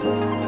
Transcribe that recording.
Bye.